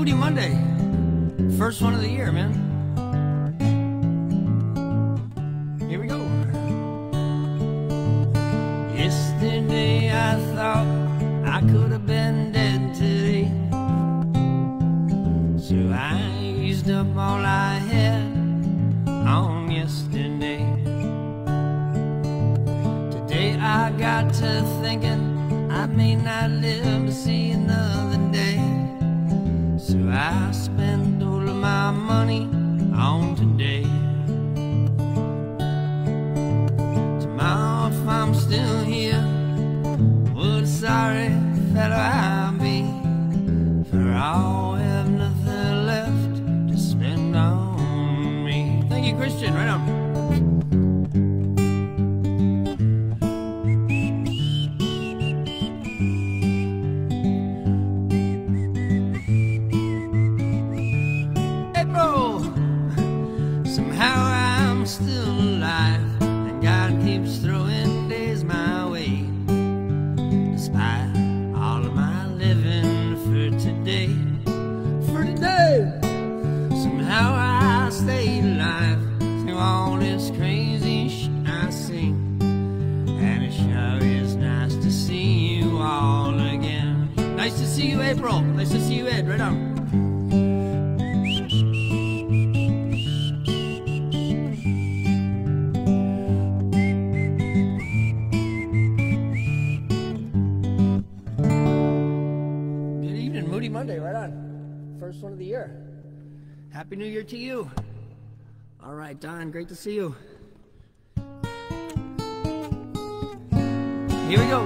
Moody Monday. First one of the year, man. Right, Don, great to see you. Here we go.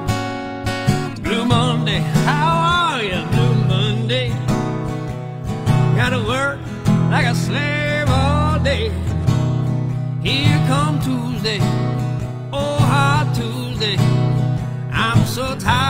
Blue Monday, how are you, Blue Monday? Gotta work like a slave all day. Here come Tuesday, oh hot Tuesday. I'm so tired,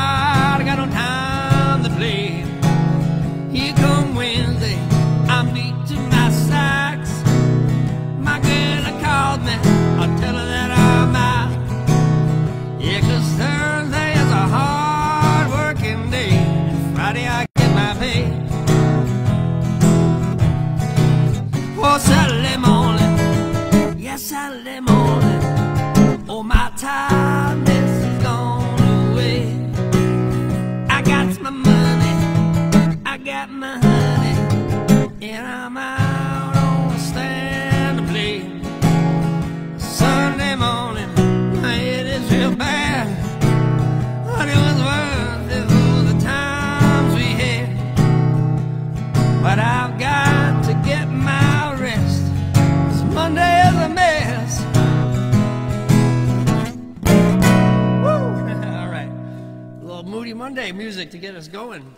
Monday music to get us going.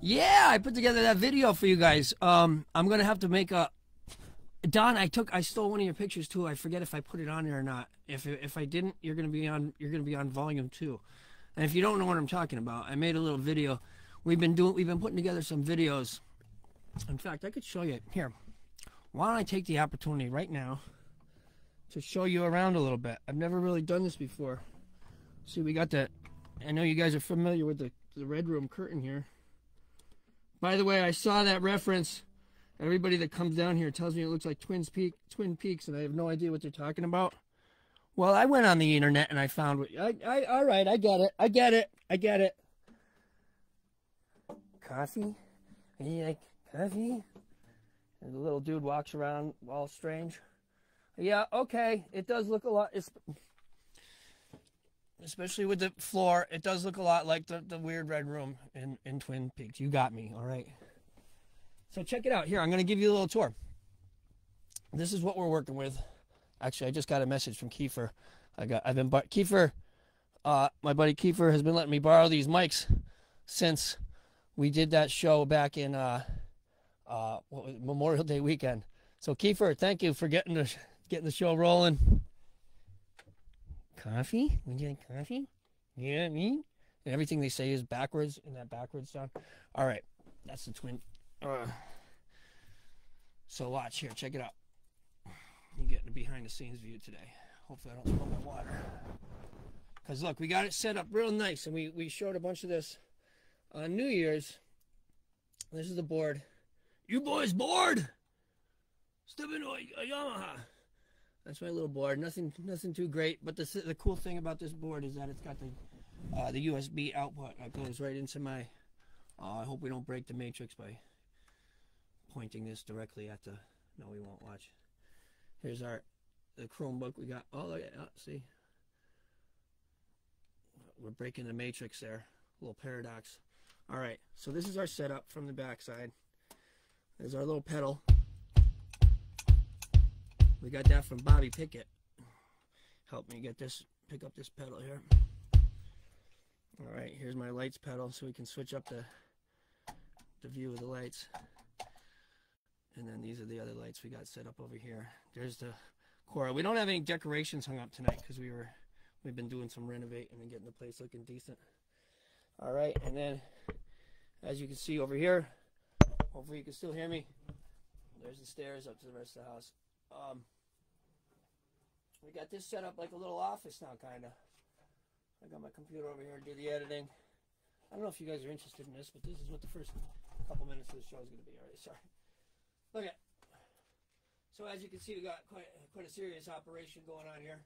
Yeah, I put together that video for you guys. Um, I'm gonna have to make a. Don, I took, I stole one of your pictures too. I forget if I put it on there or not. If if I didn't, you're gonna be on, you're gonna be on volume two. And if you don't know what I'm talking about, I made a little video. We've been doing, we've been putting together some videos. In fact, I could show you here. Why don't I take the opportunity right now to show you around a little bit? I've never really done this before. See, we got that. I know you guys are familiar with the the red room curtain here. By the way, I saw that reference. Everybody that comes down here tells me it looks like Twins Peak, Twin Peaks, and I have no idea what they're talking about. Well, I went on the internet and I found what. I, I, all right, I get it. I get it. I get it. Coffee? Are You like coffee? And the little dude walks around all strange. Yeah, okay. It does look a lot. It's, especially with the floor, it does look a lot like the, the weird red room in, in Twin Peaks. You got me, all right. So check it out. Here, I'm going to give you a little tour. This is what we're working with. Actually, I just got a message from Kiefer. I got I've been bar- Kiefer, uh, my buddy Kiefer has been letting me borrow these mics since we did that show back in uh, uh, Memorial Day weekend. So Kiefer, thank you for getting the getting the show rolling. Coffee? You like coffee? Yeah, me. And everything they say is backwards in that backwards sound. All right, that's the twin. Uh, so watch here. Check it out. You getting a behind the scenes view today. Hopefully I don't spill my water. Cause look, we got it set up real nice, and we we showed a bunch of this on New Year's, This is the board. You boys bored? Step into a, a Yamaha. That's my little board. Nothing, nothing too great. But the the cool thing about this board is that it's got the uh, the USB output that goes right into my. Uh, I hope we don't break the matrix by pointing this directly at the. No, we won't watch. Here's our the Chromebook we got. Oh, look at oh, see. We're breaking the matrix there. A little paradox. All right, so this is our setup from the backside. There's our little pedal. We got that from Bobby Pickett. Help me get this, pick up this pedal here. All right, here's my lights pedal so we can switch up the, the view of the lights. And then these are the other lights we got set up over here. There's the Cora. We don't have any decorations hung up tonight because we were, we've been doing some renovating and getting the place looking decent. All right, and then as you can see over here, hopefully you can still hear me. There's the stairs up to the rest of the house. Um, we got this set up like a little office now, kind of. I got my computer over here to do the editing. I don't know if you guys are interested in this, but this is what the first couple minutes of the show is going to be. All right, sorry. Look at. So as you can see, we got quite quite a serious operation going on here.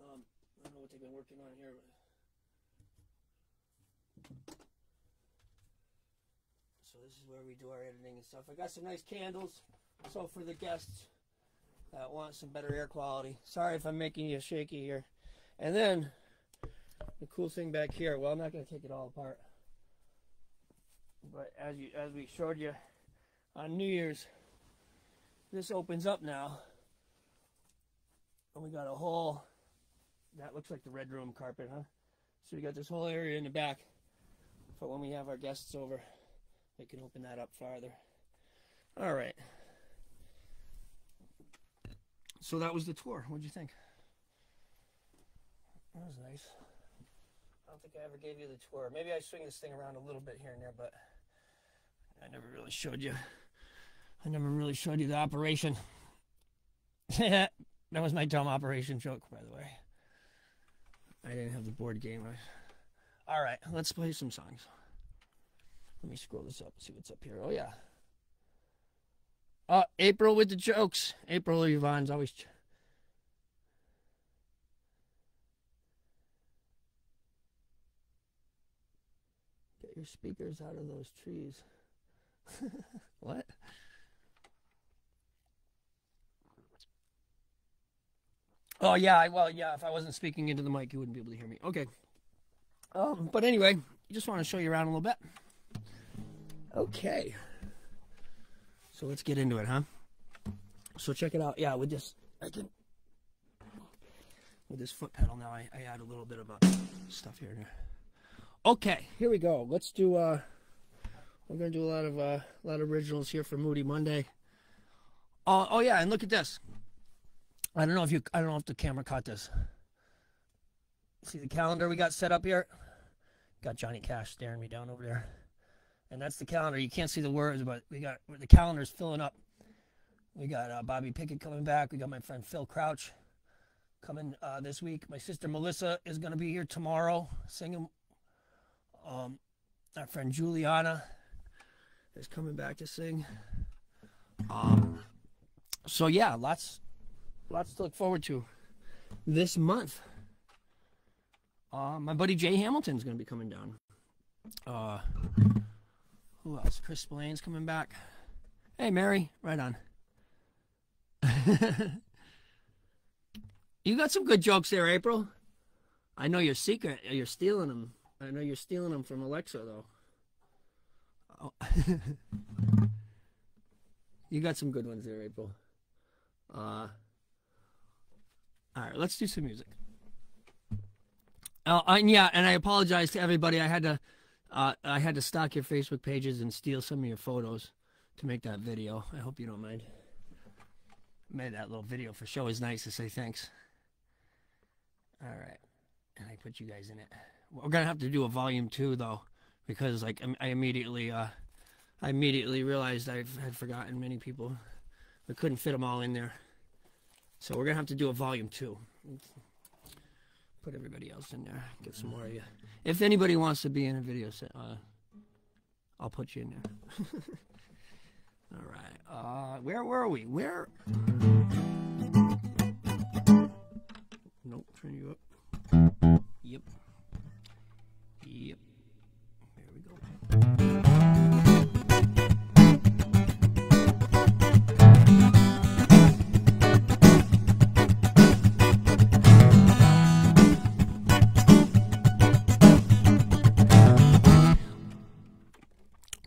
Um, I don't know what they've been working on here. So this is where we do our editing and stuff. I got some nice candles. So for the guests that want some better air quality, sorry if I'm making you shaky here. And then the cool thing back here. Well, I'm not going to take it all apart, but as you as we showed you on New Year's, this opens up now, and we got a whole. That looks like the red room carpet, huh? So we got this whole area in the back for when we have our guests over. They can open that up farther. All right. So that was the tour. What'd you think? That was nice. I don't think I ever gave you the tour. Maybe I swing this thing around a little bit here and there, but I never really showed you. I never really showed you the operation. that was my dumb operation joke, by the way. I didn't have the board game. All right, let's play some songs. Let me scroll this up see what's up here. Oh, yeah. Uh, April with the jokes. April Yvonne's always. Get your speakers out of those trees. what? Oh yeah, well yeah. If I wasn't speaking into the mic, you wouldn't be able to hear me. Okay. Um, but anyway, I just want to show you around a little bit. Okay. So let's get into it, huh? So check it out. Yeah, with this, I can with this foot pedal now. I, I add a little bit of uh, stuff here. Okay, here we go. Let's do. uh We're gonna do a lot of uh, a lot of originals here for Moody Monday. Oh, oh yeah, and look at this. I don't know if you. I don't know if the camera caught this. See the calendar we got set up here. Got Johnny Cash staring me down over there and that's the calendar. You can't see the words, but we got the calendar's filling up. We got uh, Bobby Pickett coming back. We got my friend Phil Crouch coming uh, this week. My sister Melissa is going to be here tomorrow singing. Um, our friend Juliana is coming back to sing. Um, so yeah, lots, lots to look forward to this month. Uh, my buddy Jay Hamilton's going to be coming down. Uh, who else? Chris Spillane's coming back. Hey, Mary. Right on. you got some good jokes there, April. I know your secret. You're stealing them. I know you're stealing them from Alexa, though. Oh. you got some good ones there, April. Uh, all right, let's do some music. Oh, and yeah, and I apologize to everybody. I had to uh, I had to stalk your Facebook pages and steal some of your photos to make that video. I hope you don't mind. Made that little video for show is nice to say thanks. All right, and I put you guys in it. We're gonna have to do a volume two though, because like I immediately, uh, I immediately realized I had forgotten many people. We couldn't fit them all in there, so we're gonna have to do a volume two put everybody else in there. Get some more of you. If anybody wants to be in a video, uh, I'll put you in there. All right. Uh, where were we? Where? Nope. Turn you up. Yep. Yep.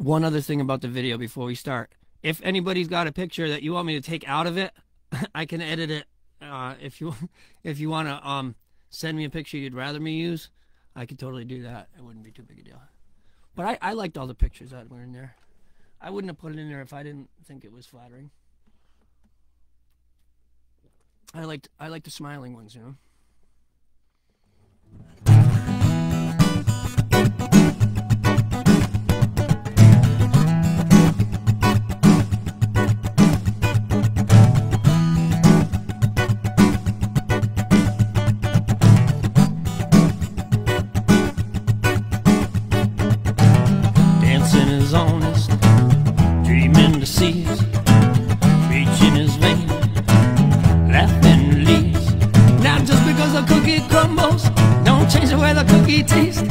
One other thing about the video before we start. If anybody's got a picture that you want me to take out of it, I can edit it. Uh, if you if you want to um, send me a picture you'd rather me use, I could totally do that. It wouldn't be too big a deal. But I, I liked all the pictures that were in there. I wouldn't have put it in there if I didn't think it was flattering. I liked I like the smiling ones, you know. Seize, reaching his vein, laughing leaves. Now just because a cookie crumbles, don't change the way the cookie tastes.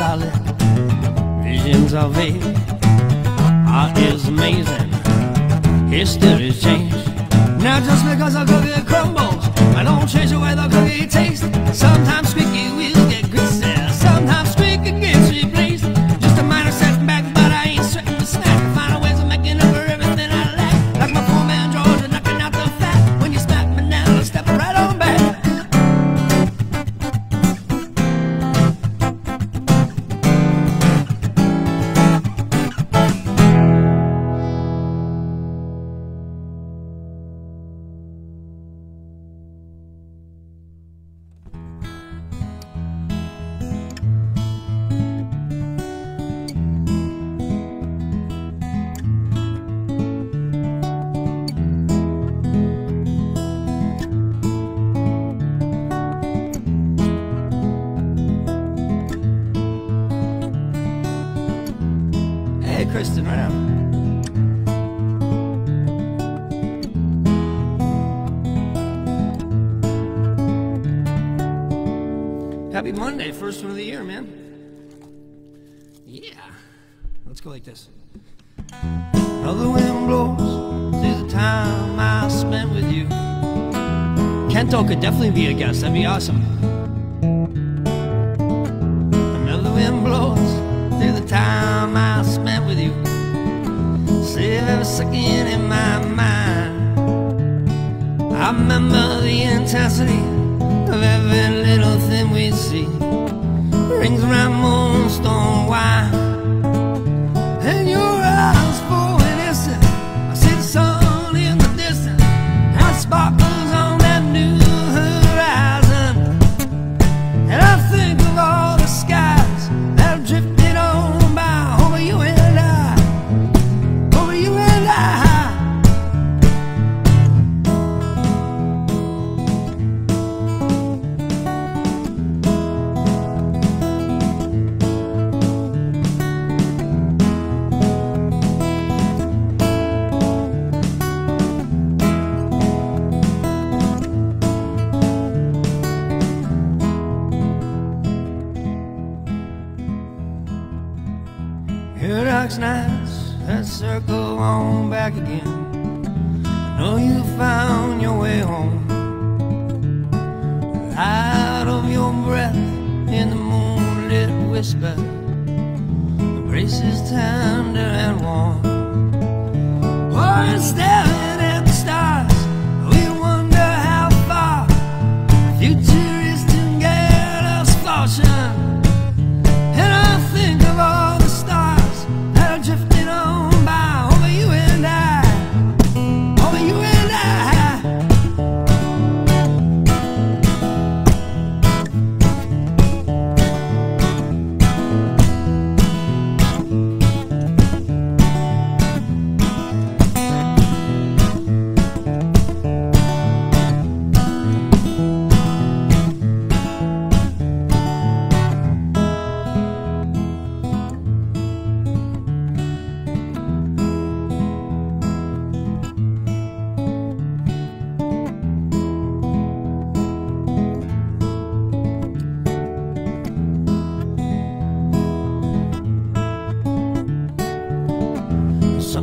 Solid, could definitely be a guest. That'd be awesome. Another wind blows through the time I spent with you. Save every second in my mind. I remember the intensity of every little thing we see. Rings around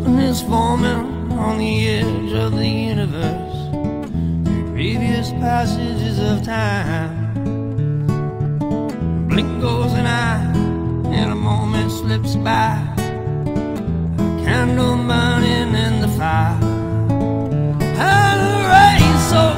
and is forming on the edge of the universe through previous passages of time. Blink goes an eye, and a moment slips by. A candle burning in the fire. And the rain so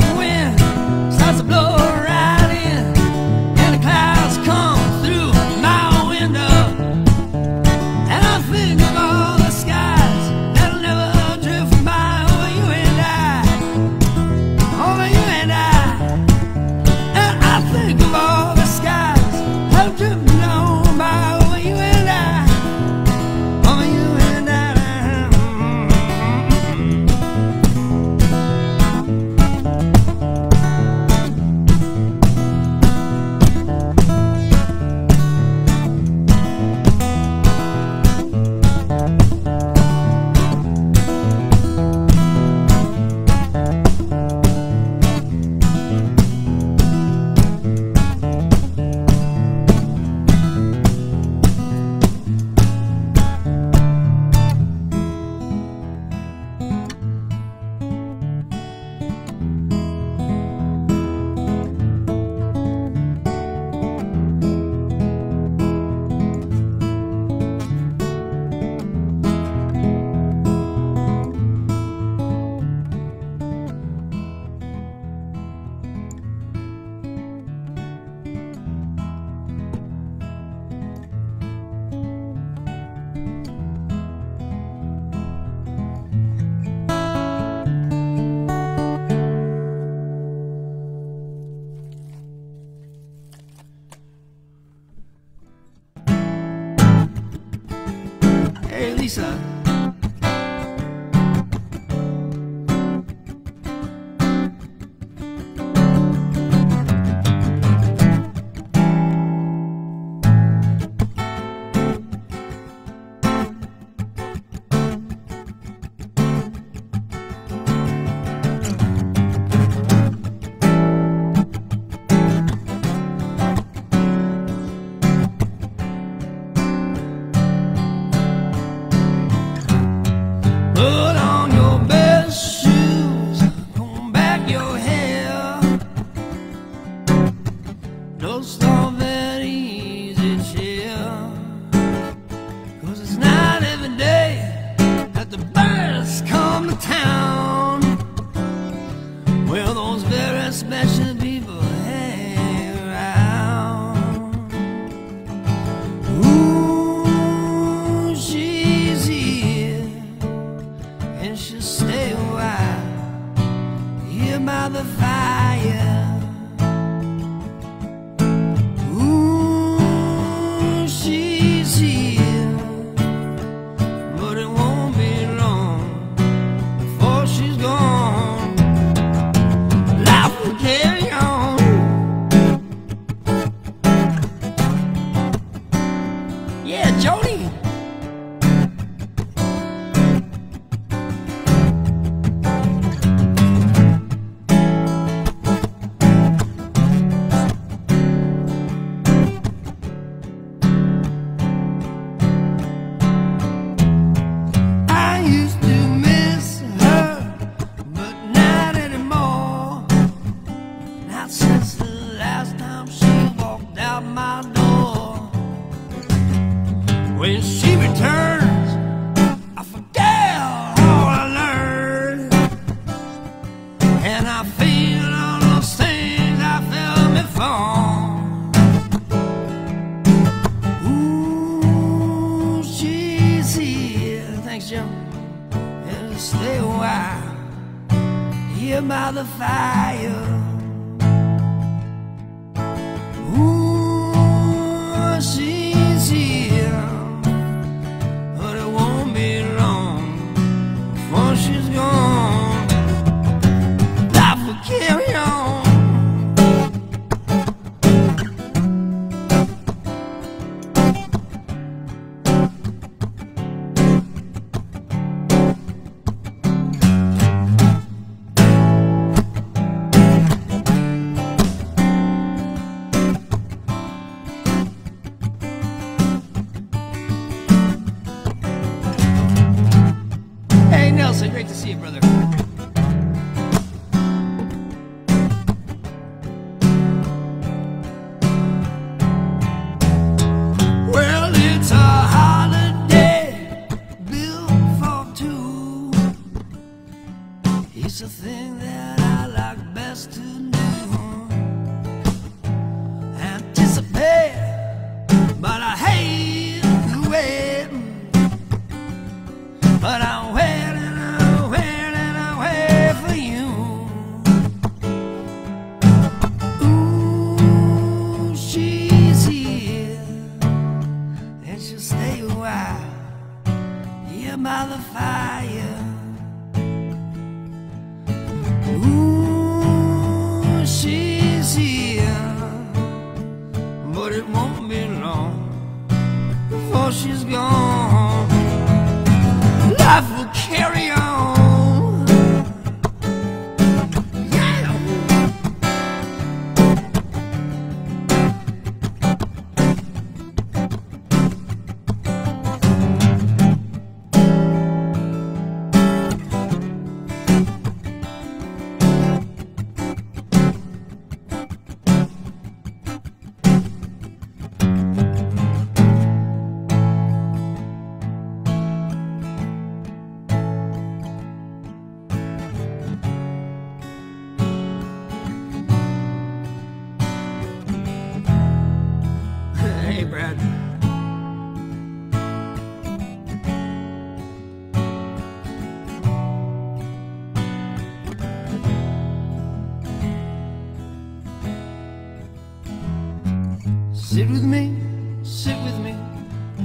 Sit with me, sit with me,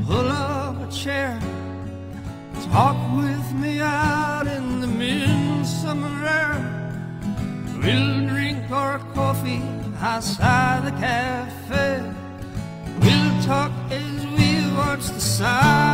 pull up a chair. Talk with me out in the midsummer air. We'll drink our coffee outside the cafe. We'll talk as we watch the sun.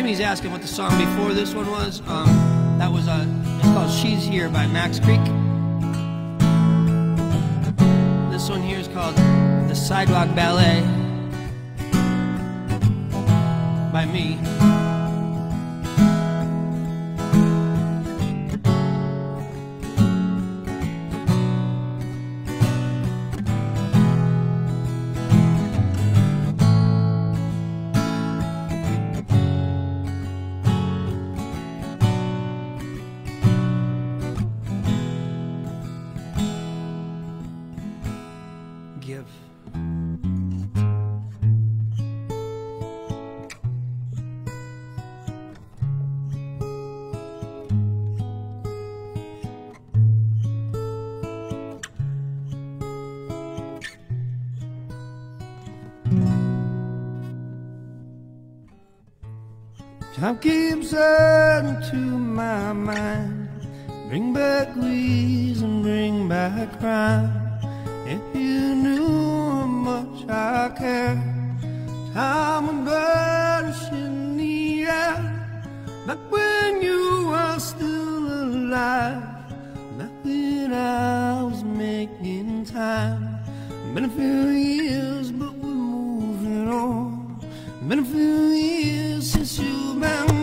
Jimmy's asking what the song before this one was. Um, that was a, it's called She's Here by Max Creek. This one here is called The Sidewalk Ballet by me. Time keeps adding to my mind. Bring back reason, bring back crime. If you knew how much I care Time and vanish in the air. Back when you were still alive Back when I was making time. Been a few years but we're moving on. Been a few years mang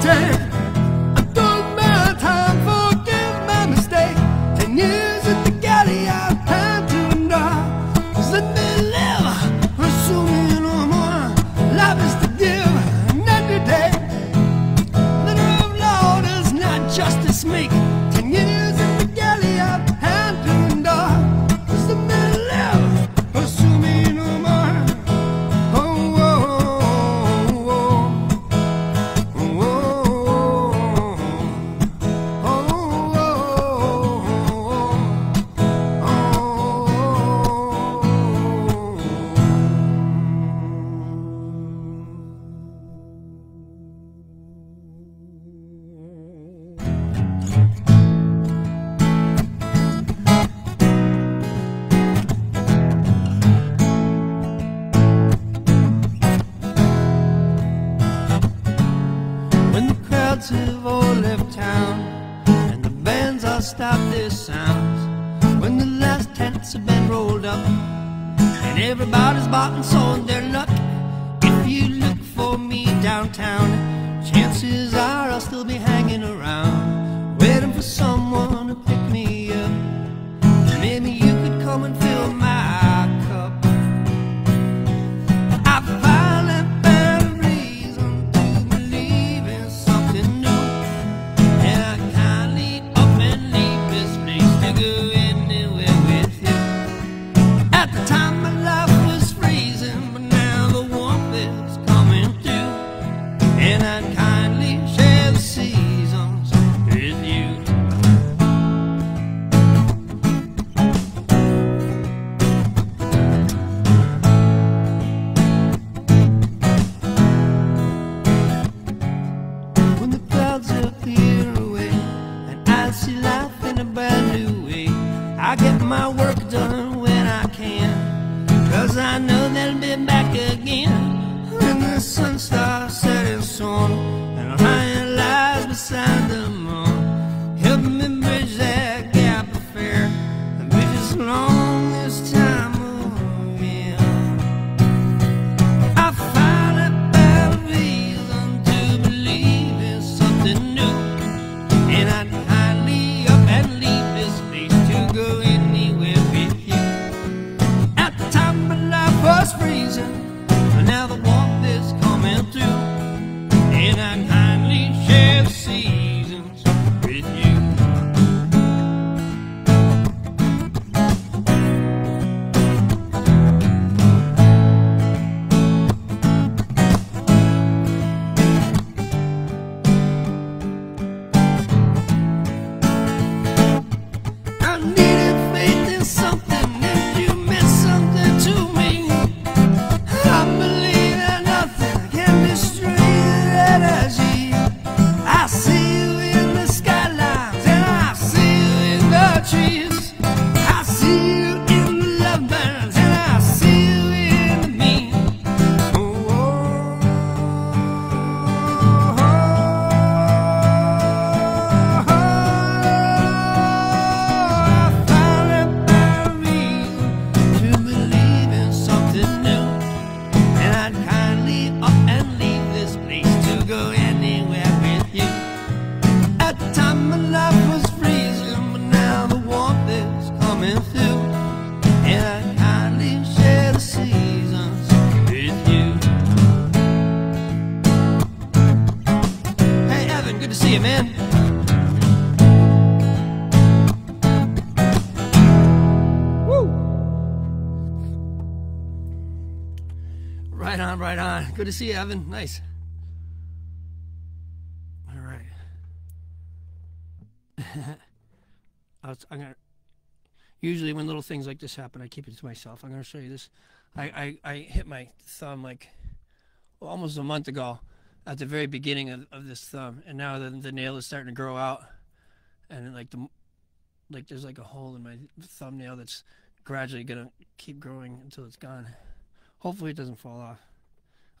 day see you, Evan. Nice. All right. I was, I'm gonna. Usually, when little things like this happen, I keep it to myself. I'm gonna show you this. I I, I hit my thumb like almost a month ago, at the very beginning of, of this thumb, and now the the nail is starting to grow out, and like the like there's like a hole in my thumbnail that's gradually gonna keep growing until it's gone. Hopefully it doesn't fall off.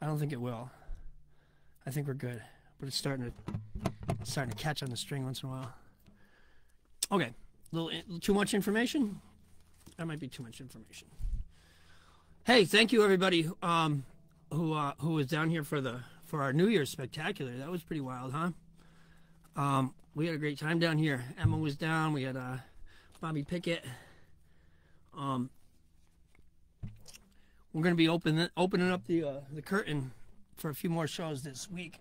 I don't think it will. I think we're good, but it's starting to it's starting to catch on the string once in a while. Okay, a little too much information. That might be too much information. Hey, thank you everybody um, who uh, who was down here for the for our New Year's spectacular. That was pretty wild, huh? Um, we had a great time down here. Emma was down. We had uh, Bobby Pickett. Um, we're going to be open, opening up the uh, the curtain for a few more shows this week.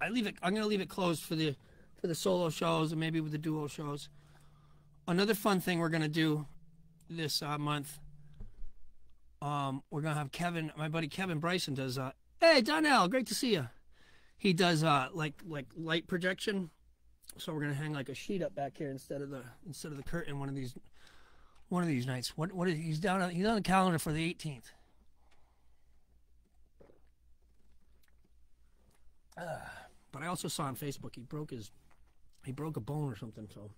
I leave it. I'm going to leave it closed for the for the solo shows and maybe with the duo shows. Another fun thing we're going to do this uh, month. Um, we're going to have Kevin, my buddy Kevin Bryson does. Uh, hey Donnell, great to see you. He does uh, like like light projection. So we're gonna hang like a sheet up back here instead of the instead of the curtain one of these one of these nights. What what is he's down on, he's on the calendar for the 18th. Uh, but I also saw on Facebook he broke his he broke a bone or something. So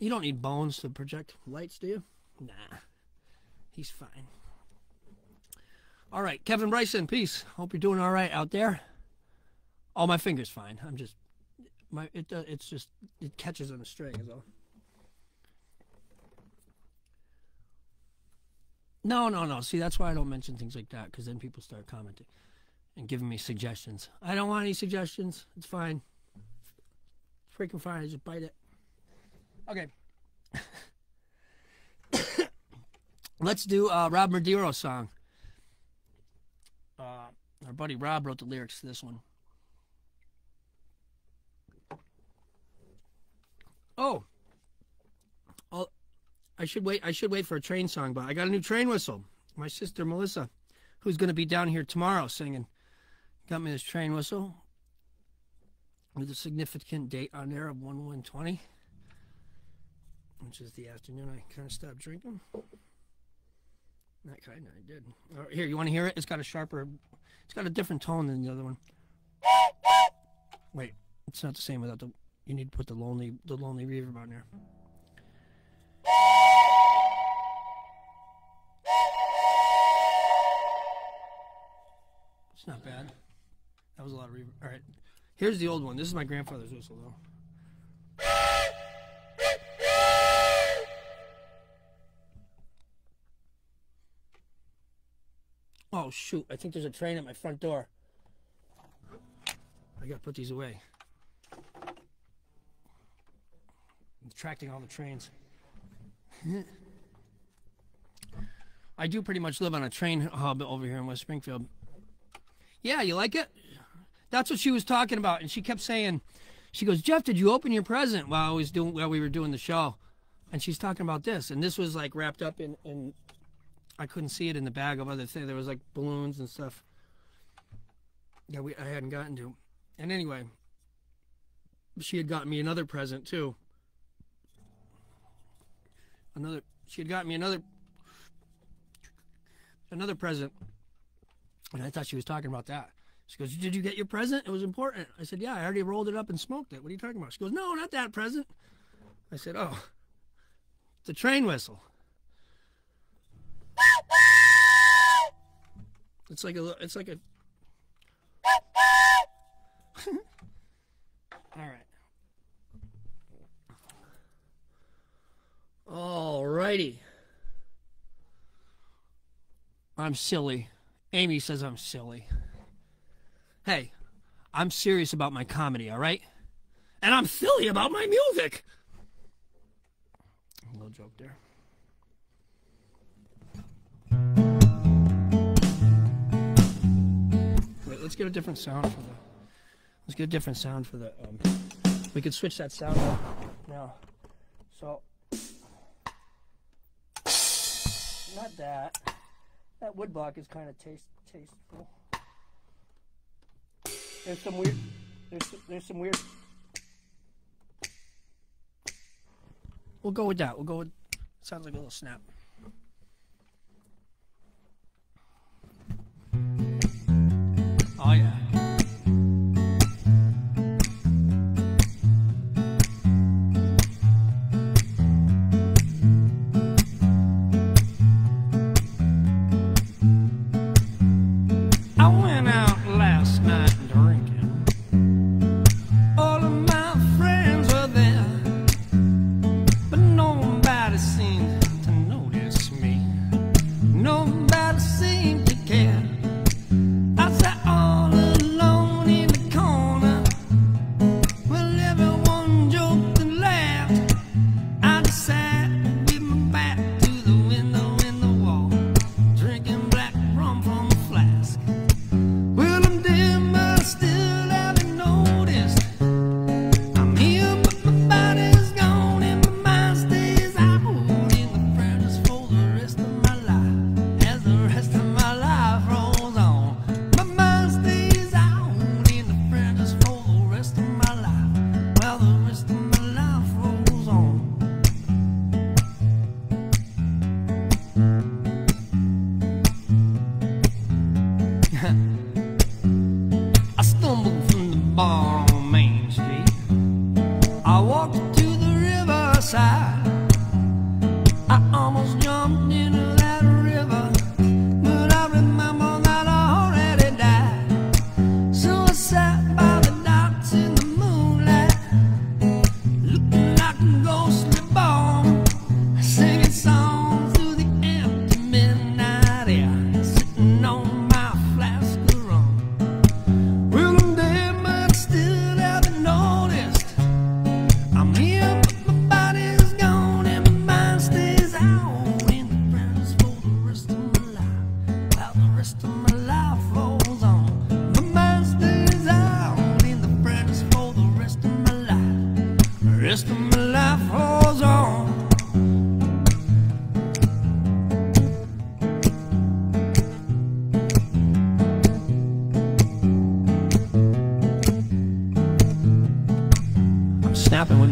you don't need bones to project lights, do you? Nah, he's fine. All right, Kevin Bryson, peace. Hope you're doing all right out there. Oh, my finger's fine. I'm just my it uh, it's just it catches on a string is. No, no, no. See, that's why I don't mention things like that because then people start commenting and giving me suggestions. I don't want any suggestions. It's fine. It's freaking fine. I just bite it. Okay. Let's do a Rob Madero song. Uh, our buddy Rob wrote the lyrics to this one. Oh. Oh, I should wait. I should wait for a train song, but I got a new train whistle. My sister Melissa, who's going to be down here tomorrow singing, got me this train whistle with a significant date on there of 1 120, which is the afternoon I kind of stopped drinking. That kind of, I did. here, you want to hear it? It's got a sharper, it's got a different tone than the other one. Wait, it's not the same without the you need to put the lonely the lonely reverb on there. It's not bad. Was a lot of reverb. All right, here's the old one. This is my grandfather's whistle though. Oh shoot! I think there's a train at my front door. I gotta put these away. I'm attracting all the trains. I do pretty much live on a train hub over here in West Springfield. Yeah, you like it? That's what she was talking about, and she kept saying, she goes, Jeff, did you open your present while I was doing while we were doing the show? And she's talking about this, and this was like wrapped up in, in I couldn't see it in the bag of other things. There was like balloons and stuff. Yeah, we I hadn't gotten to. And anyway, she had gotten me another present too another she had gotten me another another present and i thought she was talking about that she goes did you get your present? It was important. I said yeah i already rolled it up and smoked it. What are you talking about? She goes no not that present. I said oh a train whistle. It's like a it's like a all right. All righty. I'm silly. Amy says I'm silly. Hey, I'm serious about my comedy, all right? And I'm silly about my music. A little joke there. Wait, let's get a different sound for the. Let's get a different sound for the. Um, we could switch that sound up now. So not that. That woodblock is kind of taste tasteful. There's some weird. There's there's some weird. We'll go with that. We'll go with. Sounds like a little snap. Oh yeah.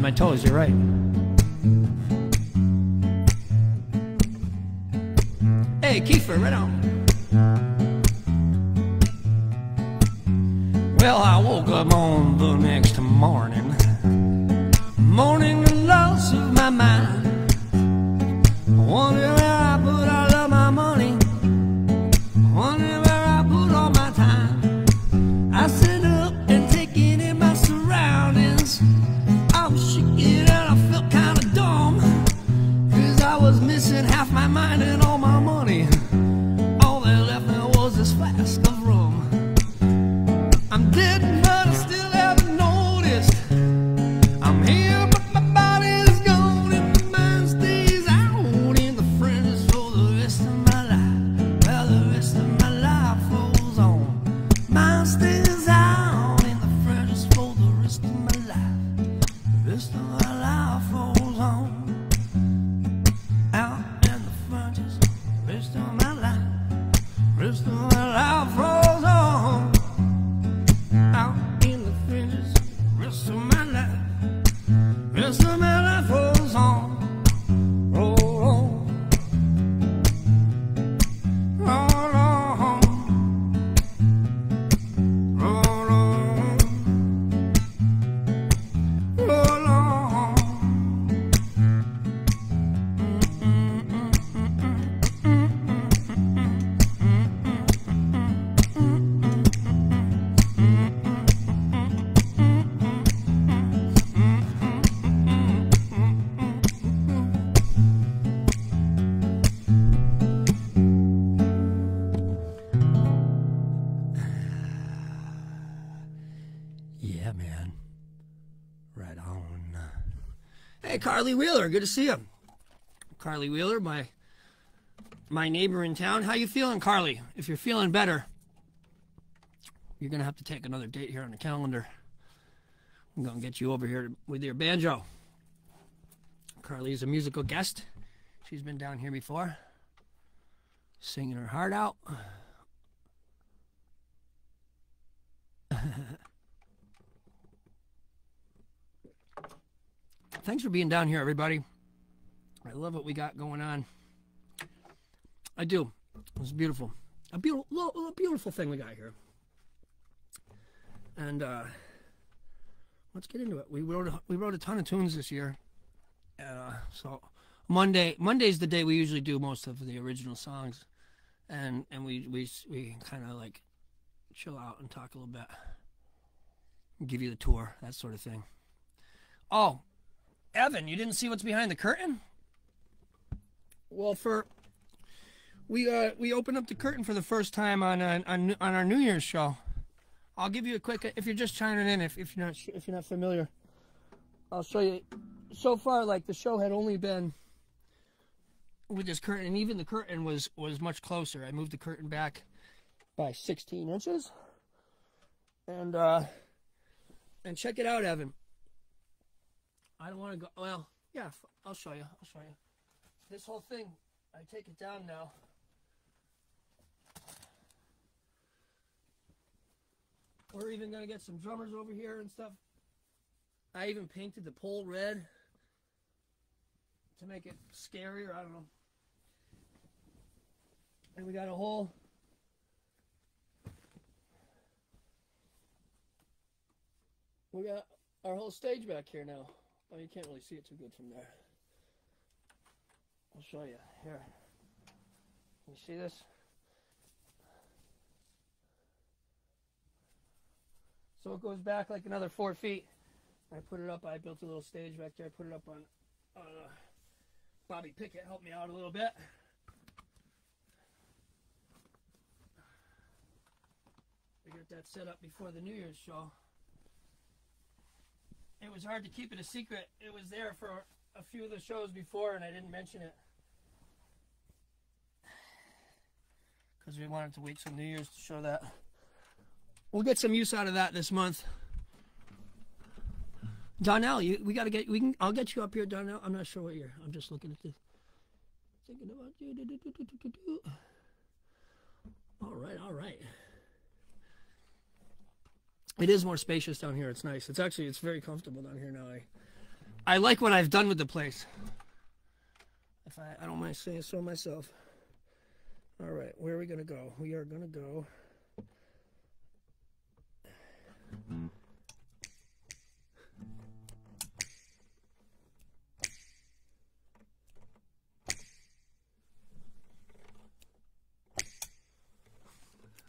My toes. You're right. Yeah, man. Right on. Hey, Carly Wheeler, good to see you. Carly Wheeler, my my neighbor in town. How you feeling, Carly? If you're feeling better, you're gonna have to take another date here on the calendar. I'm gonna get you over here with your banjo. Carly's a musical guest. She's been down here before, singing her heart out. Thanks for being down here, everybody. I love what we got going on. I do. It's beautiful. A beautiful, a beautiful thing we got here. And uh, let's get into it. We wrote we wrote a ton of tunes this year. Uh, so Monday Monday's the day we usually do most of the original songs, and and we we we kind of like chill out and talk a little bit, give you the tour, that sort of thing. Oh, Evan, you didn't see what's behind the curtain? Well, for we uh we opened up the curtain for the first time on uh, on on our New Year's show. I'll give you a quick if you're just chiming in if, if you're not if you're not familiar. I'll show you. So far, like the show had only been with this curtain, and even the curtain was was much closer. I moved the curtain back by 16 inches, and uh and check it out, Evan. I don't want to go. Well, yeah, I'll show you. I'll show you. This whole thing, I take it down now. We're even gonna get some drummers over here and stuff. I even painted the pole red to make it scarier. I don't know. And we got a whole. We got our whole stage back here now. Oh, you can't really see it too good from there. I'll show you. Here. You see this? So it goes back like another four feet. I put it up. I built a little stage back there. I put it up on. uh, Bobby Pickett helped me out a little bit. We got that set up before the New Year's show. It was hard to keep it a secret. It was there for a few of the shows before, and I didn't mention it. Because we wanted to wait till New Year's to show that. We'll get some use out of that this month. Donnell, you, we gotta get. We can. I'll get you up here, Donnell. I'm not sure what year. I'm just looking at this. Thinking about you. All right, all right. It is more spacious down here. It's nice. It's actually it's very comfortable down here now. I I like what I've done with the place. If I I don't mind saying so myself. All right, where are we gonna go? We are gonna go.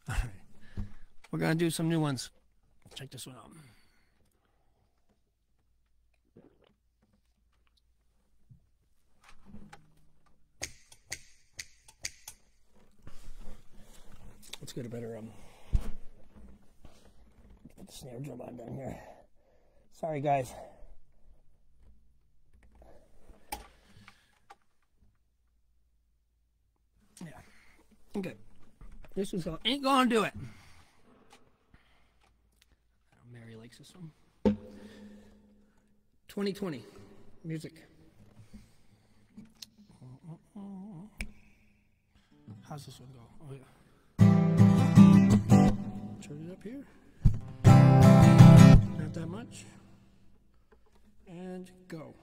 All right, we're gonna do some new ones. Check this one out. Let's get a better um Put the snare drum on down here. Sorry guys. Yeah. Okay. This is all ain't gonna do it. fix this one. 2020, music. How's this one go? Oh, yeah. Turn it up here. Not that much. And go.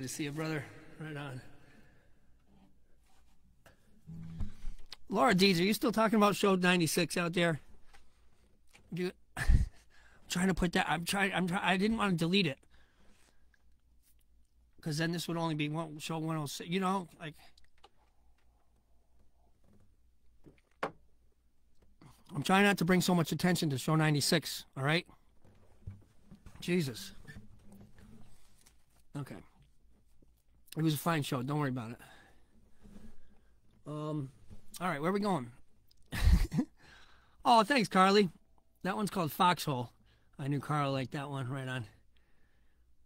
Good to see you, brother. Right on. Laura Deeds, are you still talking about show 96 out there? I'm trying to put that. I'm trying. I'm. Try, I didn't want to delete it because then this would only be one show 106. You know, like. I'm trying not to bring so much attention to show 96. All right. Jesus. Okay. It was a fine show. Don't worry about it. Um. All right, where are we going? oh, thanks, Carly. That one's called Foxhole. I knew Carl liked that one. Right on.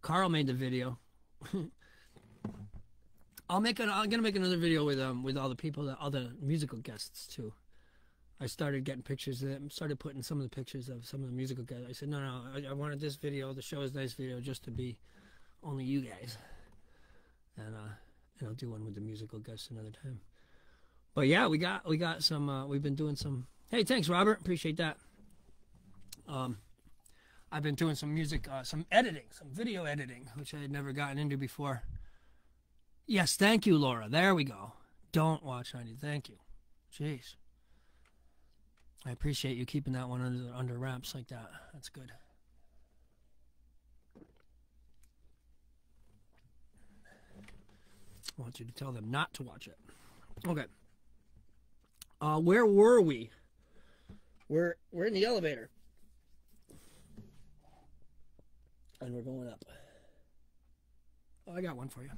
Carl made the video. I'll make an. I'm gonna make another video with um with all the people, that other musical guests too. I started getting pictures of them. Started putting some of the pictures of some of the musical guests. I said, no, no, I, I wanted this video, the show is nice video, just to be only you guys. And uh, and I'll do one with the musical guests another time. But yeah, we got we got some. Uh, we've been doing some. Hey, thanks, Robert. Appreciate that. Um, I've been doing some music, uh, some editing, some video editing, which I had never gotten into before. Yes, thank you, Laura. There we go. Don't watch 90. Thank you. Jeez. I appreciate you keeping that one under under wraps like that. That's good. I want you to tell them not to watch it. Okay. Uh, where were we? We're we're in the elevator, and we're going up. Oh, I got one for you.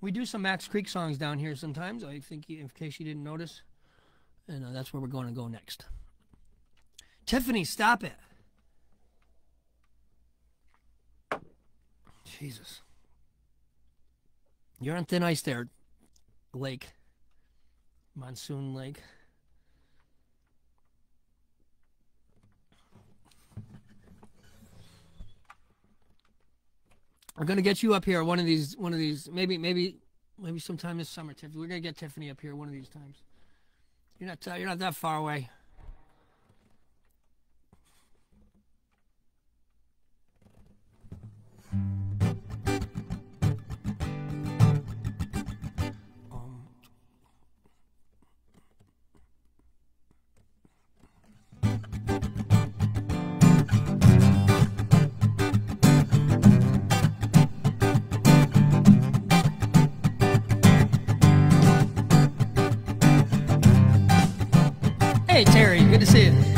We do some Max Creek songs down here sometimes. I think, in case you didn't notice, and uh, that's where we're going to go next. Tiffany, stop it! Jesus, you're on thin ice there, Lake. Monsoon Lake. We're gonna get you up here one of these, one of these, maybe, maybe, maybe sometime this summer, Tiffany. We're gonna get Tiffany up here one of these times. You're not, uh, you're not that far away. To see you.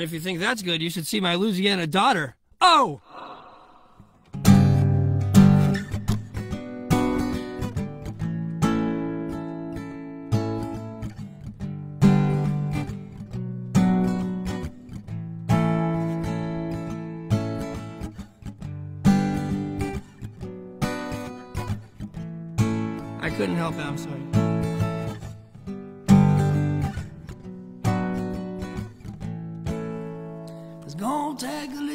And if you think that's good, you should see my Louisiana daughter. Oh! I couldn't help it, I'm sorry. tag the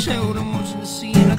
taking the trash out, I'm watching the scene. I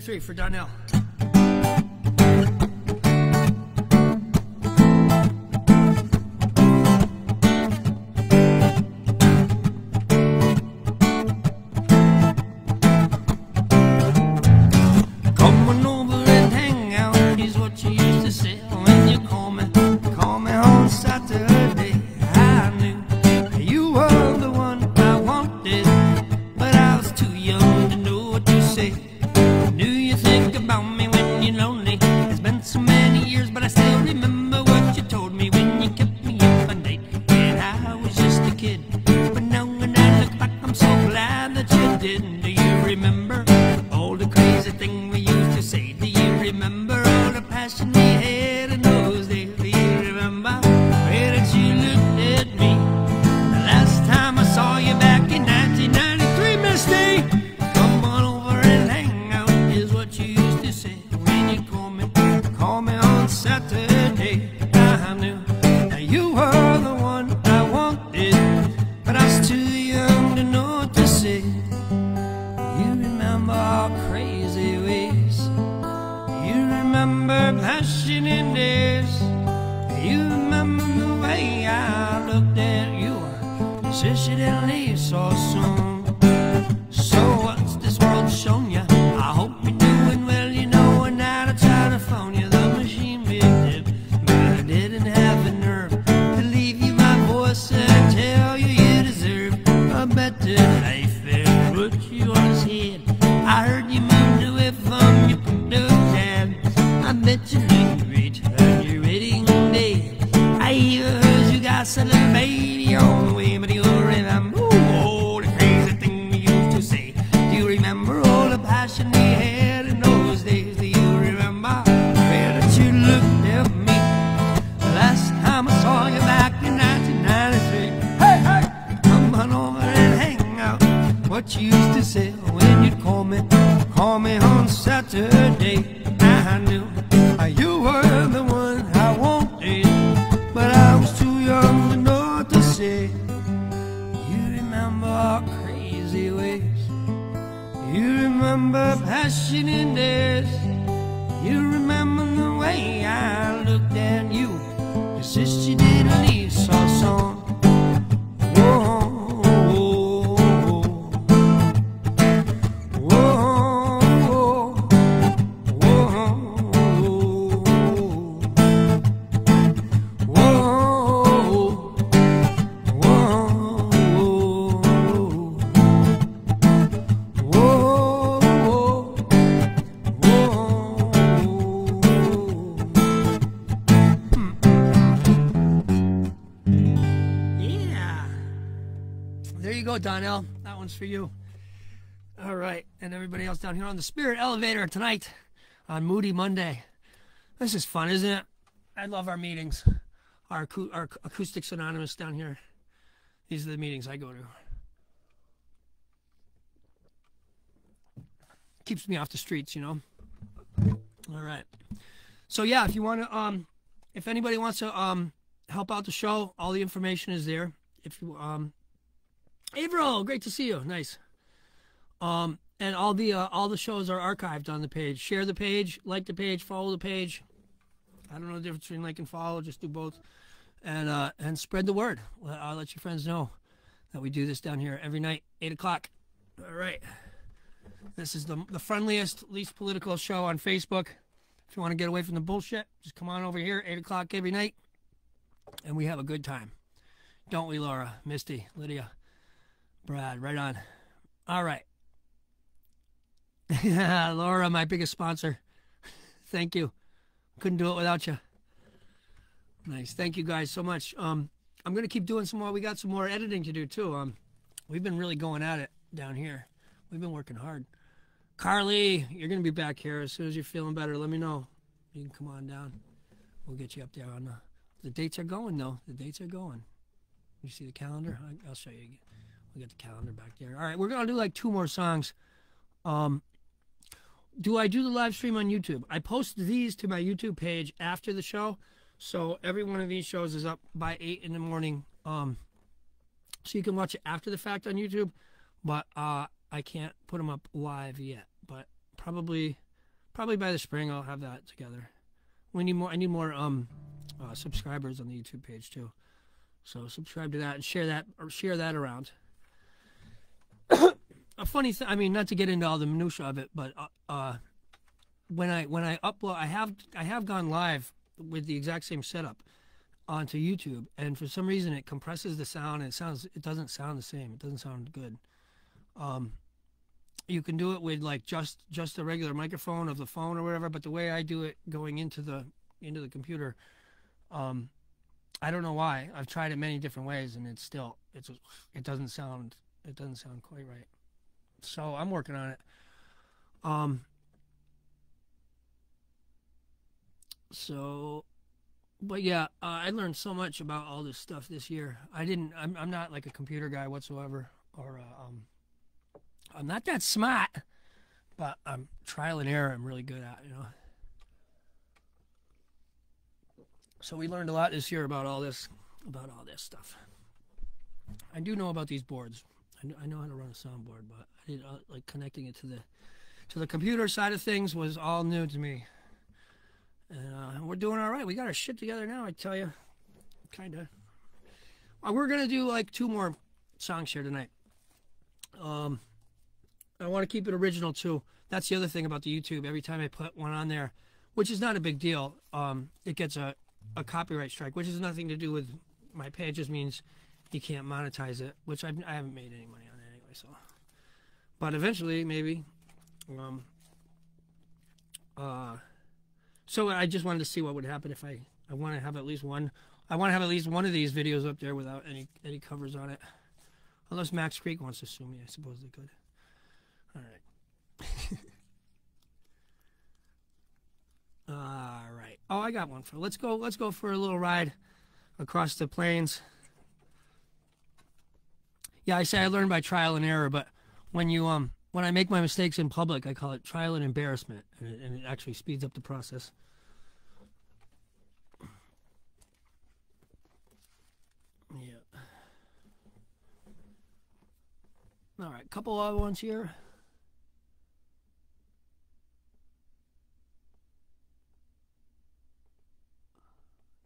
1993 for Donnell. Didn't leave so soon. Donnell. That one's for you. All right, and everybody else down here on the Spirit Elevator tonight on Moody Monday. This is fun, isn't it? I love our meetings. Our, our Acoustics Anonymous down here. These are the meetings I go to. Keeps me off the streets, you know. All right. So yeah, if you want to, um, if anybody wants to um help out the show, all the information is there. If you um, Averill, great to see you. Nice. Um, and all the uh, all the shows are archived on the page. Share the page, like the page, follow the page. I don't know the difference between like and follow. Just do both, and uh, and spread the word. I'll let your friends know that we do this down here every night, eight o'clock. All right. This is the the friendliest, least political show on Facebook. If you want to get away from the bullshit, just come on over here, eight o'clock every night, and we have a good time. Don't we, Laura, Misty, Lydia, Brad? Right on. All right. Laura, my biggest sponsor. Thank you. Couldn't do it without you. Nice. Thank you guys so much. Um, I'm gonna keep doing some more. We got some more editing to do too. Um, we've been really going at it down here. We've been working hard. Carly, you're gonna be back here as soon as you're feeling better. Let me know. You can come on down. We'll get you up there on the. The dates are going though. The dates are going. You see the calendar? I'll show you. Again. We got the calendar back there. All right, we're gonna do like two more songs. Um, do I do the live stream on YouTube? I post these to my YouTube page after the show, so every one of these shows is up by eight in the morning. Um, so you can watch it after the fact on YouTube, but uh, I can't put them up live yet. But probably, probably by the spring I'll have that together. We need more. I need more um, uh, subscribers on the YouTube page too. So subscribe to that and share that or share that around a funny thing. I mean, not to get into all the minutia of it, but uh, uh, when I when I upload, I have I have gone live with the exact same setup onto YouTube, and for some reason it compresses the sound and it sounds it doesn't sound the same. It doesn't sound good. Um, you can do it with like just just a regular microphone of the phone or whatever, but the way I do it going into the into the computer, um, I don't know why. I've tried it many different ways, and it's still it's it doesn't sound it doesn't sound quite right. So I'm working on it. Um. So, but yeah, uh, I learned so much about all this stuff this year. I didn't. I'm. I'm not like a computer guy whatsoever, or uh, um. I'm not that smart, but I'm trial and error. I'm really good at you know. So we learned a lot this year about all this, about all this stuff. I do know about these boards. I know, I know how to run a soundboard, but I did uh, like connecting it to the to the computer side of things was all new to me. And uh, we're doing all right. We got our shit together now. I tell you, kind of. Uh, we're gonna do like two more songs here tonight. Um, I want to keep it original too. That's the other thing about the YouTube. Every time I put one on there, which is not a big deal, um, it gets a, a copyright strike, which has nothing to do with my page. Just means you can't monetize it, which I've, I haven't made any money on it anyway. So, but eventually, maybe. Um. Uh. So I just wanted to see what would happen if I I want to have at least one. I want to have at least one of these videos up there without any any covers on it. Unless Max Creek wants to sue me, I suppose they could. All right. All right. Oh, I got one for. Let's go. Let's go for a little ride across the plains. Yeah, I say I learn by trial and error, but when you um when I make my mistakes in public, I call it trial and embarrassment, and it, and it actually speeds up the process. Yeah. All right, couple other ones here.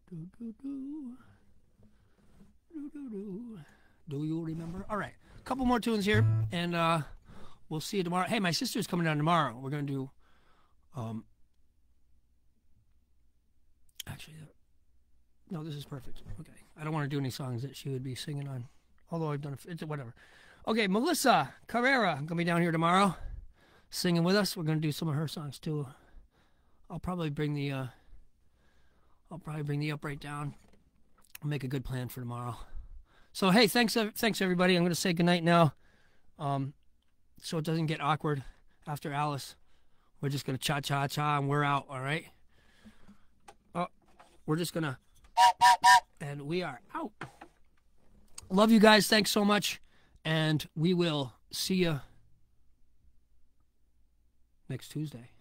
Do do do. Do do do. Do you remember? All right, a couple more tunes here, and uh, we'll see you tomorrow. Hey, my sister's coming down tomorrow. We're gonna do, um, actually, uh, no, this is perfect. Okay, I don't want to do any songs that she would be singing on, although I've done it. Whatever. Okay, Melissa Carrera gonna be down here tomorrow, singing with us. We're gonna do some of her songs too. I'll probably bring the, uh, I'll probably bring the upright down. Make a good plan for tomorrow. So hey, thanks thanks everybody. I'm gonna say goodnight now, um, so it doesn't get awkward after Alice. We're just gonna cha cha cha and we're out. All right. Oh, we're just gonna and we are out. Love you guys. Thanks so much, and we will see you next Tuesday.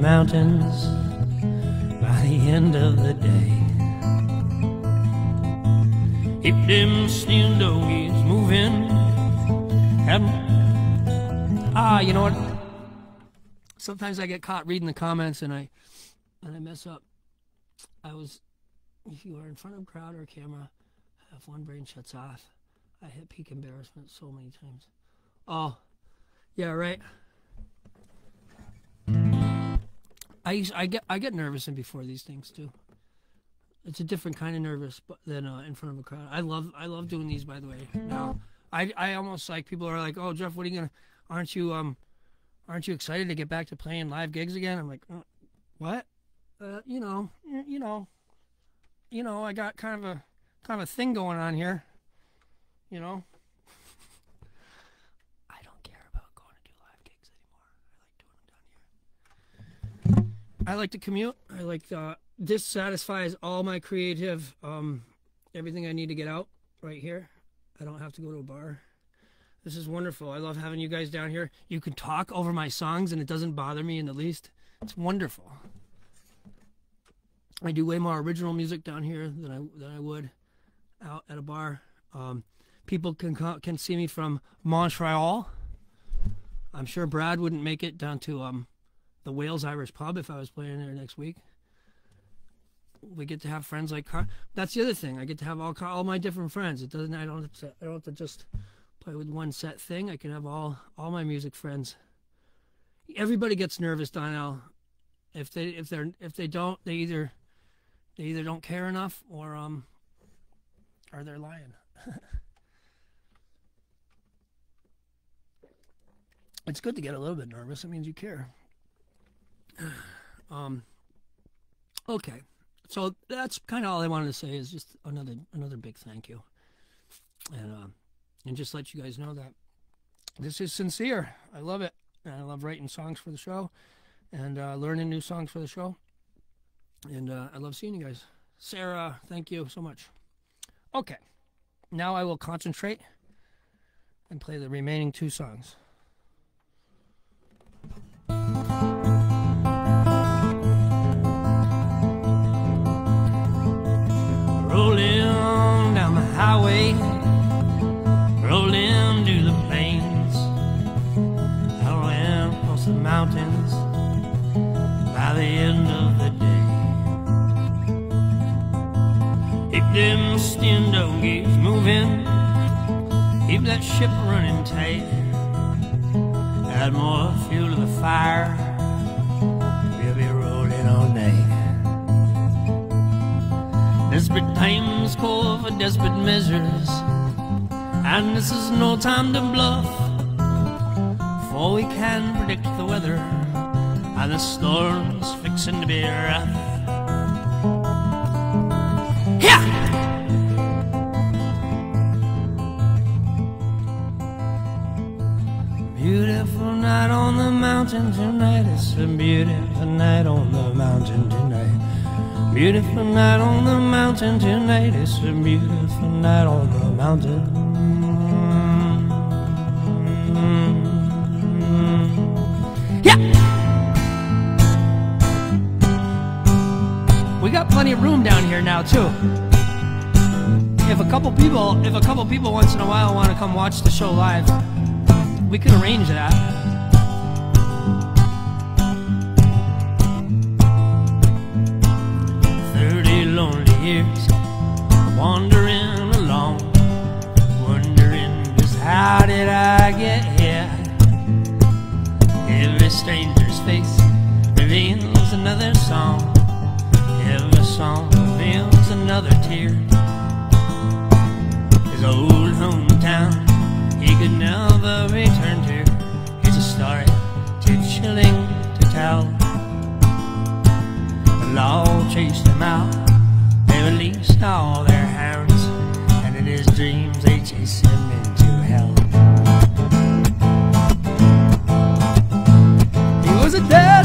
Mountains by the end of the day. Keep them steel doggies moving. 'em- Ah, you know what? Sometimes I get caught reading the comments and I and I mess up. I was if you are in front of a crowd or camera, if one brain shuts off, I hit peak embarrassment so many times. Oh, yeah, right. I I get I get nervous in before these things too. It's a different kind of nervous than uh, in front of a crowd. I love I love doing these by the way. Now I I almost like people are like, oh Jeff, what are you gonna? Aren't you um, aren't you excited to get back to playing live gigs again? I'm like, uh, what? Uh, you know, you know, you know, I got kind of a kind of a thing going on here. You know. I don't care about going to do live gigs anymore. I like to commute. I like uh, this satisfies all my creative um, everything I need to get out right here. I don't have to go to a bar. This is wonderful. I love having you guys down here. You can talk over my songs and it doesn't bother me in the least. It's wonderful. I do way more original music down here than I than I would out at a bar. Um, people can can see me from Montreal. I'm sure Brad wouldn't make it down to um, the Wales Irish Pub if I was playing there next week. We get to have friends like Car- that's the other thing. I get to have all all my different friends. It doesn't. I don't. Have to, I don't have to just play with one set thing. I can have all all my music friends. Everybody gets nervous, Donnell. If they if they're if they don't, they either they either don't care enough or um or they're lying. it's good to get a little bit nervous. It means you care. um okay. So that's kind of all I wanted to say is just another another big thank you. And um and just let you guys know that this is sincere. I love it. And I love writing songs for the show and uh, learning new songs for the show. And uh, I love seeing you guys. Sarah, thank you so much. Okay, now I will concentrate and play the remaining two songs. Highway, rolling to the plains, rolling across the mountains by the end of the day. Keep them steam doggies moving, keep that ship running tight. Add more fuel to the fire, Desperate times call for desperate measures, and this is no time to bluff. For we can predict the weather, and the storm's fixing to be rough. Beautiful night on the mountain tonight. It's a beautiful night on the mountain tonight. Beautiful night on the mountain tonight. It's a beautiful night on the mountain. Yeah. We got plenty of room down here now too. If a couple people, if a couple people once in a while want to come watch the show live, we could arrange that. Years, wandering along, wondering just how did I get here? Every stranger's face reveals another song. Every song reveals another tear. His old hometown, he could never return to. It's a story too chilling to tell. The law chased him out. They released all their hounds, and in his dreams they chased him into hell. He was a desperate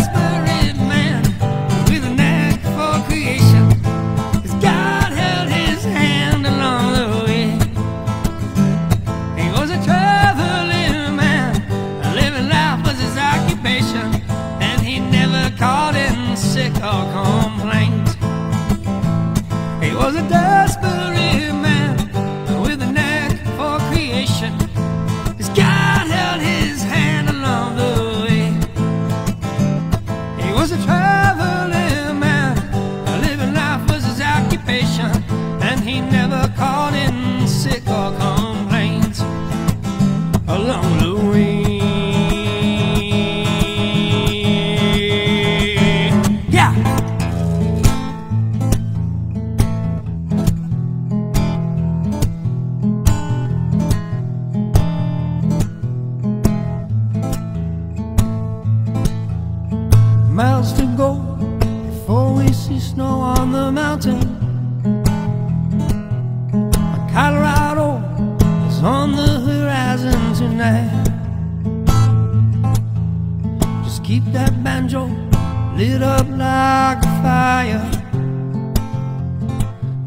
lit up like a fire.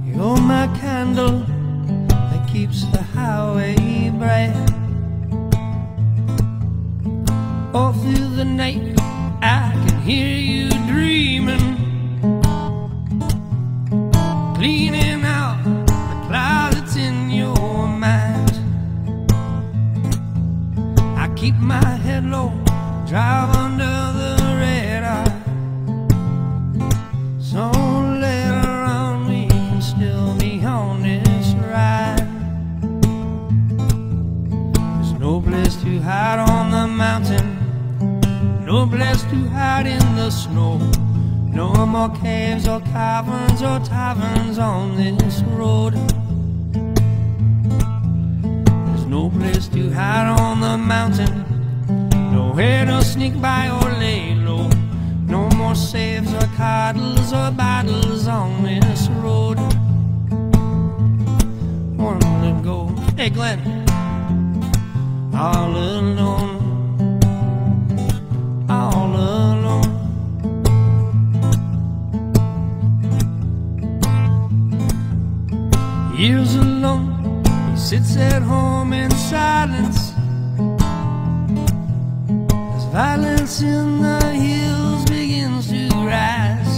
You're my candle that keeps the highway bright. All through the night, I can hear you dreaming, cleaning out the closets in your mind. I keep my head low, drive No place to hide in the snow. No more caves or caverns or taverns on this road. There's no place to hide on the mountain. Nowhere to sneak by or lay low. No more saves or coddles or battles on this road. One to go. Hey, Glenn. All alone sits at home in silence. As violence in the hills begins to rise.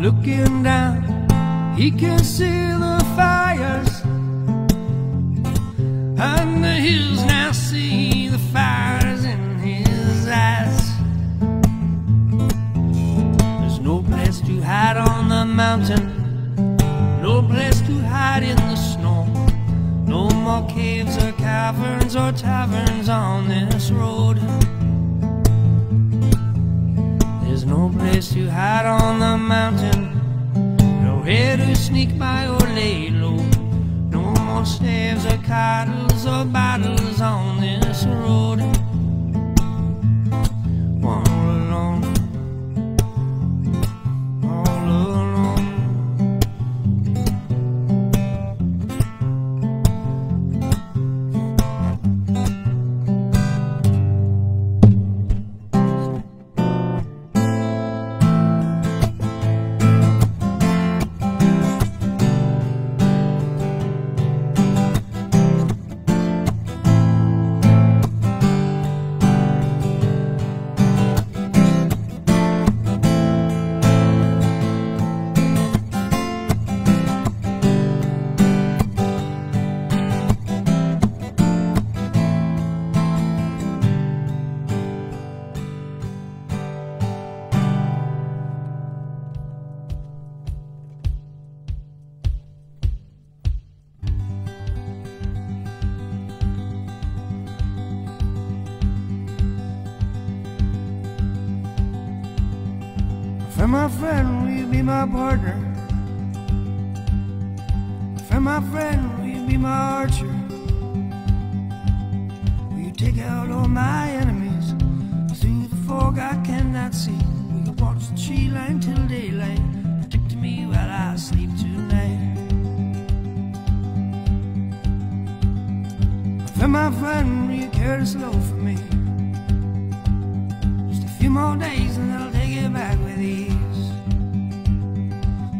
Looking down, he can see the fires. And the hills now see the fires in his eyes. There's no place to hide on the mountain, hide in the snow. No more caves or caverns or taverns on this road. There's no place to hide on the mountain, nowhere to sneak by or lay low. No more slaves or coddles or battles on this road. Take out all my enemies through the fog I cannot see? We you watch the tree line till daylight, protecting me while I sleep tonight? Friend, my friend, you the slow for me? Just a few more days and I'll take it back with ease.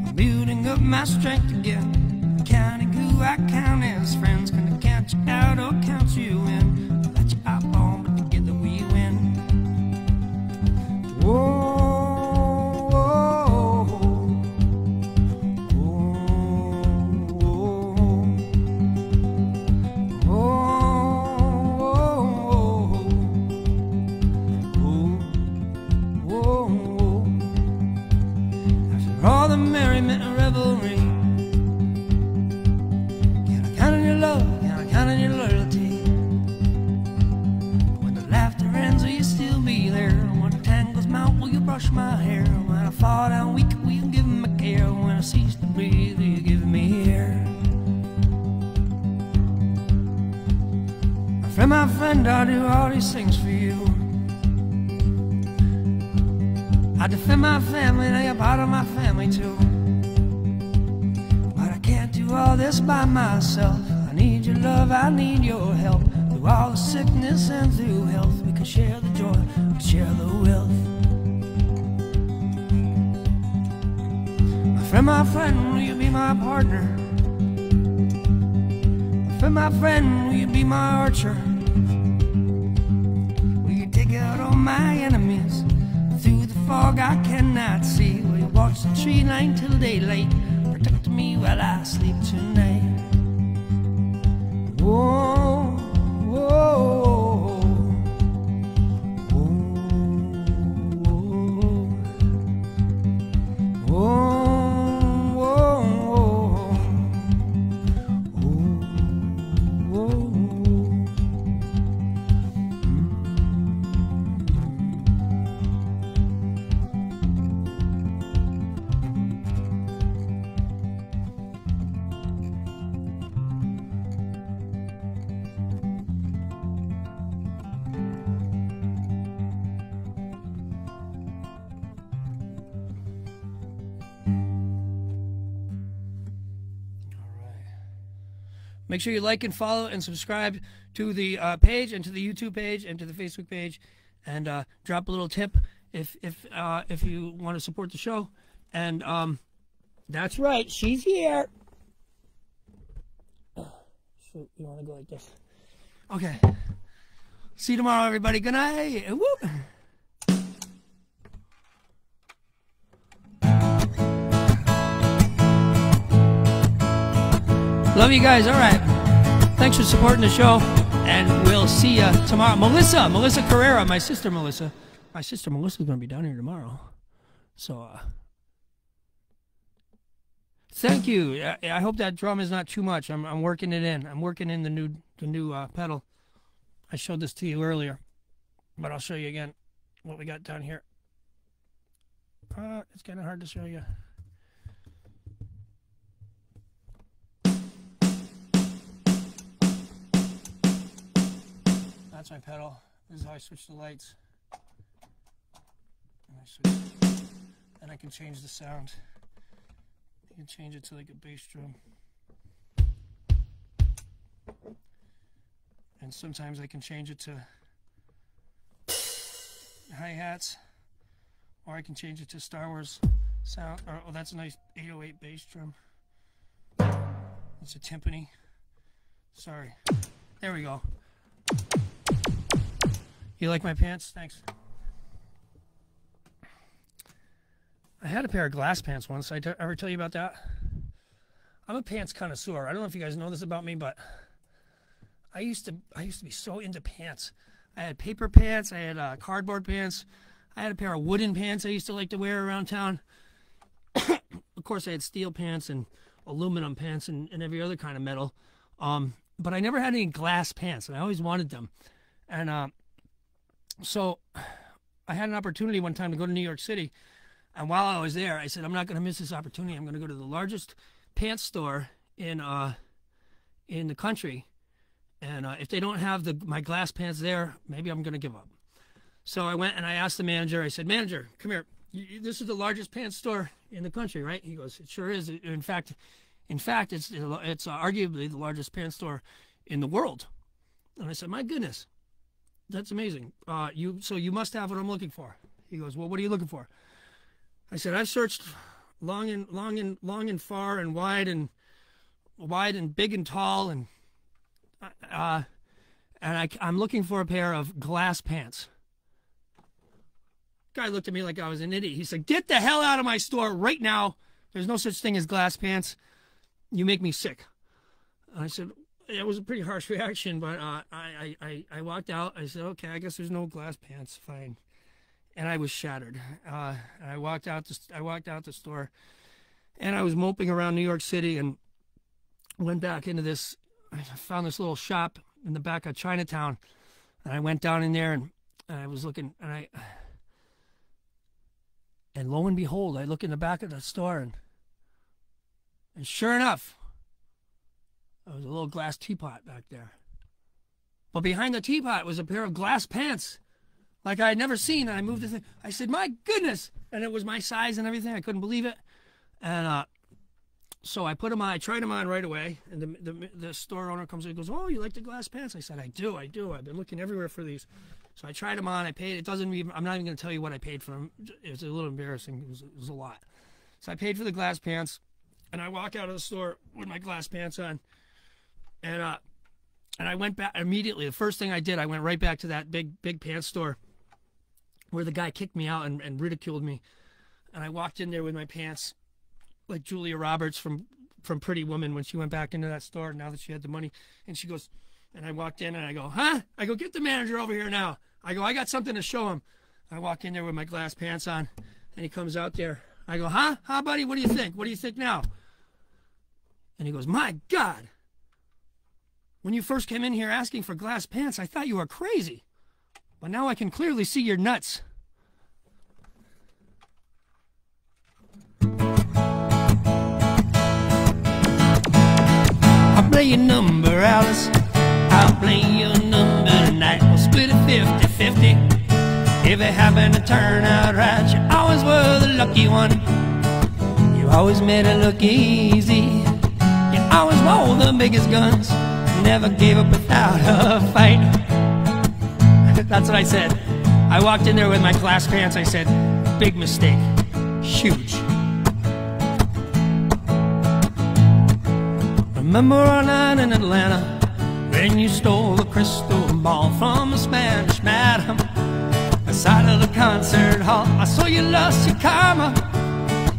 I'm building up my strength again. Counting who I count as friends. Gonna count you out or count you in. Do all these things for you. I defend my family, now you're part of my family too. But I can't do all this by myself. I need your love, I need your help. Through all the sickness and through health, we can share the joy, we can share the wealth. My friend, my friend, will you be my partner? My friend, my friend, will you be my archer? I cannot see. Will watch the tree line till daylight? Protect me while I sleep tonight. Whoa, Make sure you like and follow and subscribe to the uh, page and to the YouTube page and to the Facebook page, and uh, drop a little tip if if uh, if you want to support the show. And um, that's right, she's here. Shoot, you want to go like this? Okay. See you tomorrow, everybody. Good night. Whoop. Love you guys. All right. Thanks for supporting the show. And we'll see you tomorrow. Melissa, Melissa Carrera, my sister Melissa. My sister Melissa's going to be down here tomorrow. So, uh, thank you. I, I hope that drum is not too much. I'm, I'm working it in. I'm working in the new, the new uh, pedal. I showed this to you earlier, but I'll show you again what we got down here. Uh, it's kind of hard to show you. That's my pedal. This is how I switch the lights. And I switch. I can change the sound. You can change it to like a bass drum. And sometimes I can change it to hi hats, or I can change it to Star Wars sound. Or, oh, that's a nice 808 bass drum. It's a timpani. Sorry. There we go. You like my pants? Thanks. I had a pair of glass pants once. I ever tell you about that? I'm a pants connoisseur. I don't know if you guys know this about me, but I used to I used to be so into pants. I had paper pants. I had uh, cardboard pants. I had a pair of wooden pants I used to like to wear around town. of course, I had steel pants and aluminum pants and, and every other kind of metal. Um, but I never had any glass pants, and I always wanted them. And uh, so I had an opportunity one time to go to New York City. And while I was there, I said, I'm not going to miss this opportunity. I'm going to go to the largest pants store in uh, in the country, and uh, if they don't have the my glass pants there, maybe I'm going to give up. So I went and I asked the manager. I said, Manager, come here. You, this is the largest pants store in the country, right? He goes, It sure is. In fact, in fact, it's it's arguably the largest pants store in the world. And I said, My goodness, that's amazing. Uh, you so you must have what I'm looking for. He goes, Well, what are you looking for? I said, I've searched long and long and long and far and wide and wide and big and tall and uh, and I, I'm looking for a pair of glass pants. Guy looked at me like I was an idiot. He said, "Get the hell out of my store right now. There's no such thing as glass pants. You make me sick." I said, "It was a pretty harsh reaction, but uh, I, I, I walked out. I said, okay, I guess there's no glass pants. Fine." And I was shattered. Uh, I walked out. The, I walked out the store, and I was moping around New York City, and went back into this. I found this little shop in the back of Chinatown, and I went down in there, and, and I was looking, and I and lo and behold, I look in the back of the store and and sure enough, there was a little glass teapot back there. But behind the teapot was a pair of glass pants like I had never seen. And I moved the thing. I said, My goodness. And it was my size and everything. I couldn't believe it. And uh, so I put them on. I tried them on right away. And the, the, the store owner comes in and goes, Oh, you like the glass pants? I said, I do. I do. I've been looking everywhere for these. So I tried them on. I paid. It doesn't even. I'm not even going to tell you what I paid for them. It was a little embarrassing. It was, it was a lot. So I paid for the glass pants, and I walk out of the store with my glass pants on, and uh, and I went back immediately. The first thing I did, I went right back to that big big pants store, where the guy kicked me out and, and ridiculed me, and I walked in there with my pants, like Julia Roberts from from Pretty Woman when she went back into that store. Now that she had the money, and she goes and I walked in and I go, huh? I go, get the manager over here now. I go, I got something to show him. I walk in there with my glass pants on, and he comes out there. I go, huh? Huh, buddy? What do you think? What do you think now? And he goes, my God. When you first came in here asking for glass pants, I thought you were crazy. But now I can clearly see your nuts. I'll play your number, Alice. I'll play your number tonight. We'll split it 50 50. If it happened to turn out right, you always were the lucky one. You always made it look easy. You always wore the biggest guns. Never gave up without a fight. That's what I said. I walked in there with my class pants. I said, big mistake. Huge. Remember our night in Atlanta when you stole the crystal ball from a Spanish madam Side of the concert hall I saw you lost your karma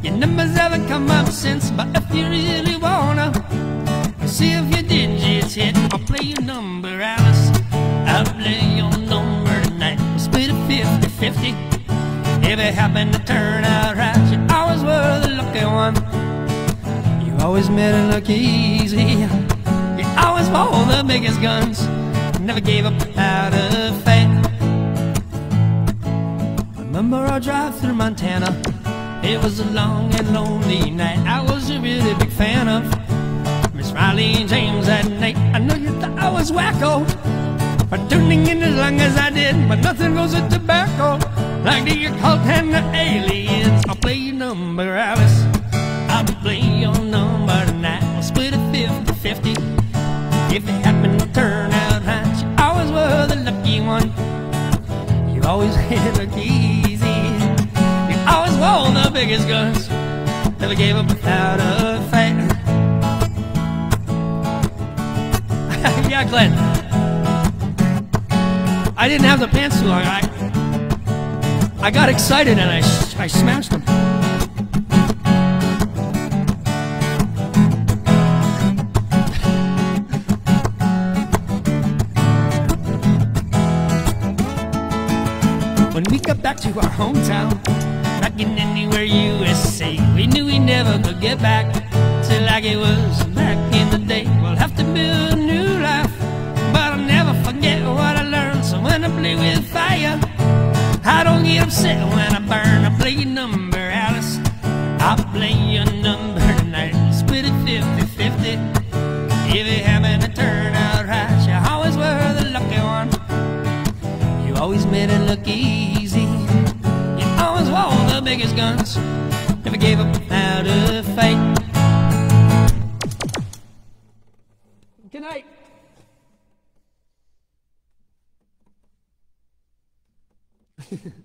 Your numbers haven't come up since But if you really wanna See if your digits hit I'll play your number, Alice. I'll play your number tonight We'll split it 50-50 If it happened to turn out right You always were the lucky one. You always made it look easy. You always wore the biggest guns. Never gave up without a fight Remember our drive through Montana? It was a long and lonely night. I was a really big fan of Riley James that night. I know you thought I was wacko for tuning in as long as I did, but nothing goes with tobacco like the occult and the aliens. I'll play your number, Alice. I'll play your number tonight. We'll split it 50 50. If it happened to turn out right, you always were the lucky one. You always had a easy. You always wore the biggest guns. Never gave up without a fight. Yeah, Glenn. I didn't have the pants too long. I I got excited and I I smashed them. When we got back to our hometown, not getting anywhere USA, we knew we never could get back to like it was build a new life, but I'll never forget what I learned. So when I play with fire, I don't get upset when I burn. I play your number out play your number tonight. Split it 50 50. If it happened to turn out right, you always were the lucky one. You always made it look easy. You always wore the biggest guns. Never gave up without a fight. Good night.